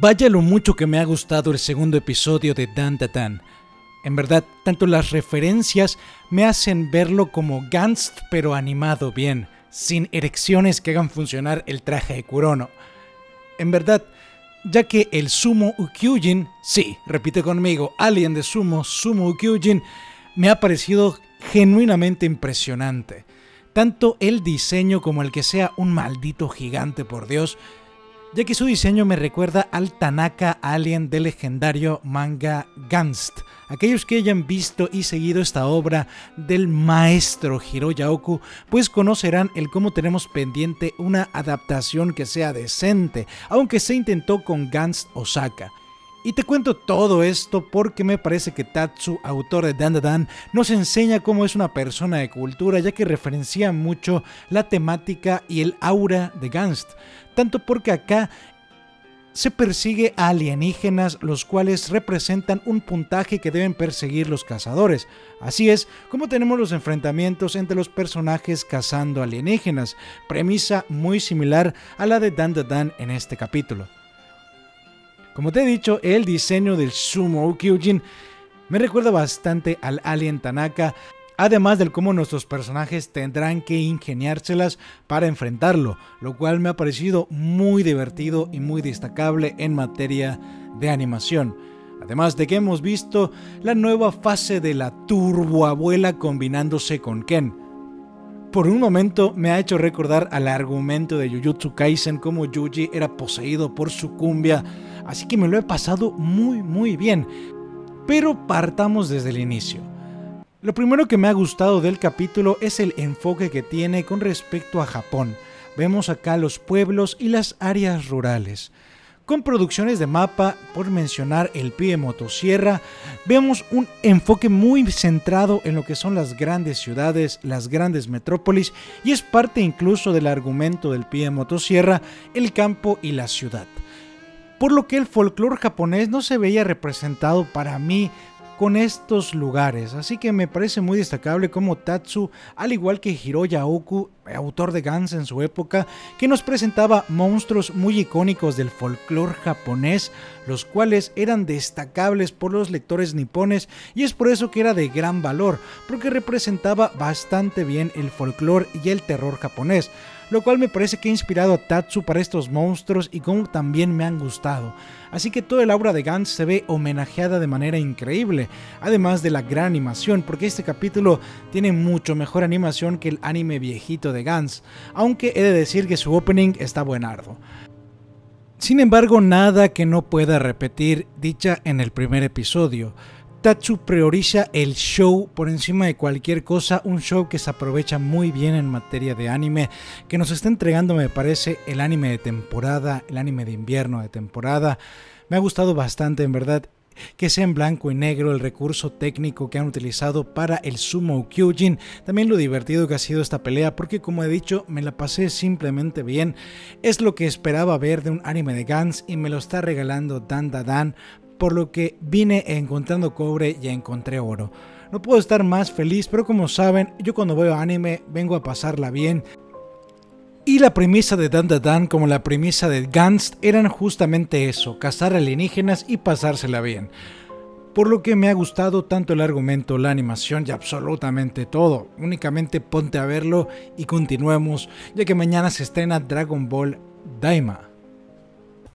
Vaya lo mucho que me ha gustado el segundo episodio de Dan Datan. En verdad, tanto las referencias me hacen verlo como Ganst pero animado bien, sin erecciones que hagan funcionar el traje de Kurono. En verdad, ya que el Sumo Ukyujin, sí, repite conmigo, Alien de Sumo, Sumo Ukyujin, me ha parecido genuinamente impresionante. Tanto el diseño como el que sea un maldito gigante, por Dios, ya que su diseño me recuerda al Tanaka Alien del legendario manga Gunst. Aquellos que hayan visto y seguido esta obra del maestro Hiroya Oku, pues conocerán el cómo tenemos pendiente una adaptación que sea decente, aunque se intentó con Gunst Osaka. Y te cuento todo esto porque me parece que Tatsu, autor de Dan Dan, nos enseña cómo es una persona de cultura, ya que referencia mucho la temática y el aura de Gunst. Tanto porque acá se persigue a alienígenas, los cuales representan un puntaje que deben perseguir los cazadores. Así es como tenemos los enfrentamientos entre los personajes cazando alienígenas, premisa muy similar a la de Dan Dan en este capítulo. Como te he dicho, el diseño del Sumo Kyujin me recuerda bastante al Alien Tanaka, además del cómo nuestros personajes tendrán que ingeniárselas para enfrentarlo, lo cual me ha parecido muy divertido y muy destacable en materia de animación. Además de que hemos visto la nueva fase de la Turbo Abuela combinándose con Ken. Por un momento me ha hecho recordar al argumento de Jujutsu Kaisen como Yuji era poseído por su cumbia así que me lo he pasado muy muy bien. Pero partamos desde el inicio. Lo primero que me ha gustado del capítulo es el enfoque que tiene con respecto a Japón. Vemos acá los pueblos y las áreas rurales. Con producciones de mapa, por mencionar el pie motosierra, vemos un enfoque muy centrado en lo que son las grandes ciudades, las grandes metrópolis, y es parte incluso del argumento del pie motosierra, el campo y la ciudad por lo que el folclore japonés no se veía representado para mí con estos lugares, así que me parece muy destacable como Tatsu, al igual que Hiroya Oku, autor de Gans en su época, que nos presentaba monstruos muy icónicos del folclore japonés, los cuales eran destacables por los lectores nipones y es por eso que era de gran valor, porque representaba bastante bien el folclore y el terror japonés lo cual me parece que ha inspirado a Tatsu para estos monstruos y como también me han gustado. Así que toda el aura de Gans se ve homenajeada de manera increíble, además de la gran animación, porque este capítulo tiene mucho mejor animación que el anime viejito de Gans, aunque he de decir que su opening está buenardo. Sin embargo, nada que no pueda repetir dicha en el primer episodio. Tatsu prioriza el show por encima de cualquier cosa, un show que se aprovecha muy bien en materia de anime, que nos está entregando me parece el anime de temporada, el anime de invierno de temporada. Me ha gustado bastante en verdad que sea en blanco y negro el recurso técnico que han utilizado para el Sumo Kyujin, también lo divertido que ha sido esta pelea, porque como he dicho, me la pasé simplemente bien, es lo que esperaba ver de un anime de Gans y me lo está regalando Dan Dan por lo que vine encontrando cobre y encontré oro. No puedo estar más feliz, pero como saben, yo cuando veo anime vengo a pasarla bien. Y la premisa de Dan Dan como la premisa de Gans eran justamente eso, cazar alienígenas y pasársela bien. Por lo que me ha gustado tanto el argumento, la animación y absolutamente todo. Únicamente ponte a verlo y continuemos, ya que mañana se estrena Dragon Ball Daima.